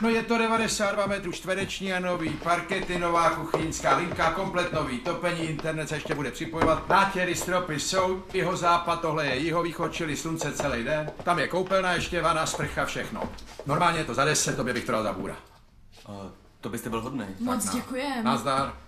No je to 92 metrů čtvereční a nový, parkety, nová kuchyňská linka, komplet nový, topení, internet se ještě bude připojovat, nátěry, stropy jsou, jeho západ, tohle je jihovýchod, čili slunce celý den, tam je koupelna, ještě vana, sprcha, všechno. Normálně je to za 10, tobě bych to dal za bůra. A to byste byl hodný. Moc děkuji. děkujem. Nazdar.